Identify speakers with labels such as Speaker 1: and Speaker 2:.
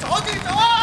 Speaker 1: 走起走啊！